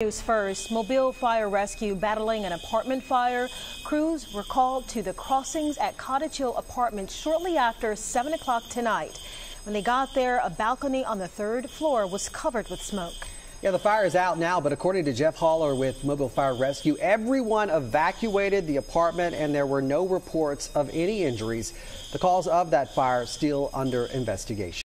News first, Mobile Fire Rescue battling an apartment fire. Crews were called to the crossings at Cottage Hill Apartments shortly after 7 o'clock tonight. When they got there, a balcony on the third floor was covered with smoke. Yeah, the fire is out now, but according to Jeff Haller with Mobile Fire Rescue, everyone evacuated the apartment and there were no reports of any injuries. The cause of that fire still under investigation.